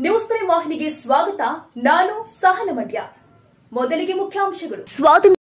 News ಪರಿ ವಾಹಿನಿಗೆ ಸ್ವಾಗತ. ನಾನು ಸಹನ ಮಂಡ್ಯ. ಮೊದಲಿಗೆ ಮುಖ್ಯಾಂಶಗಳು. ಸ್ವಾತಂತ್ರ್ಯ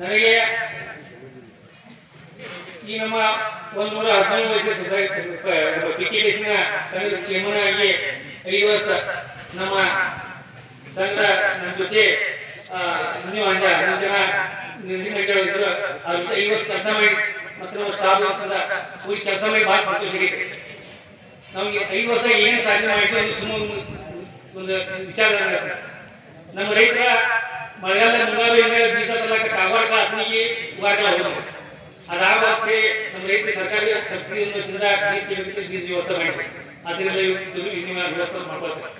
ನನಗೆ ಈ ನಮ್ಮ ಒಂದು ನೂರ ಹದಿನೈದು ವರ್ಷ ಸಿಕ್ಕಿಡಿಸಿನ ಸಂಘದ ಚೇರ್ಮನ್ ಐದು ವರ್ಷ ನಮ್ಮ ಸಂಘ ನಮ್ಮ ಜೊತೆ ನೀವು ಮೂರು ಜನ ನಿರ್ಜಿಂಗ ಇದ್ರು ಅವ್ರ ಜೊತೆ ಐದು ವರ್ಷ ಕೆಲಸ ಮಾಡಿ, ಮತ್ತು ನಮ್ಮ ಸ್ಟಾಫ್ ಅಂತಂದ ಕೂಡಿ ಕೆಲಸ ಮಾಡಿ ಸಂತೋಷ ನಮ್ಗೆ ಐದು ವರ್ಷ ಏನು ಸಾಧನೆ ಮಾಡಿದ್ವಿ ಅದು ಸುಮ್ಮನೆ ಒಂದು ವಿಚಾರ ನನಗೆ. ನಮ್ಮ ರೈತರ ಮಳೆಗಾಲ ಮುಂಗಾರು ಹಿಂಗಾರು ಬೀಜ ತರಲಾಕ ಕಾಗವಾಡ ಅಗ್ನಿಗೆ ಉಗಾಟಲ ಹೋದ್ರು ಅದಾಗಕ್ಕೆ ನಮ್ಮ ರೈತರ ಸರ್ಕಾರಿ ಸಬ್ಸಿಡಿ ತಿಂದ ಬೀಜ ಸಿಗಬೇಕು ಬೀಜ ವ್ಯವಸ್ಥೆ ಮಾಡಿದ್ರು ಅದರಿಂದ ಇವತ್ತು ನಿಮ್ಮ ವ್ಯವಸ್ಥೆ ಮಾಡ್ಕೊಳ್ತಾರೆ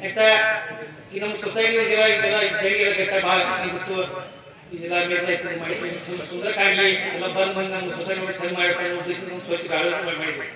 ಆಯ್ತಾ ಈ ನಮ್ಮ ಸೊಸೈಟಿ ಇದೆಲ್ಲ ಇದೆಲ್ಲ ಬೆಳಿಗ್ಗೆ ಕೆಲಸ ಭಾಳ ಇವತ್ತು ಇದೆಲ್ಲ ಮೇಲೆ ಮಾಡಿ ಸುಂದರ ಕಾಗಿ ಎಲ್ಲ ಬಂದು ಬಂದು ನಮ್ಮ ಸೊಸೈಟಿ ಚಂದ ಮಾಡ್ಕೊಂಡು ಉದ್ದೇಶ ಸ್ವಚ್ಛ ಆಲೋಚನೆ ಮಾಡಿದ್ವಿ